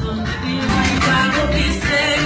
Don't let me find out what he you.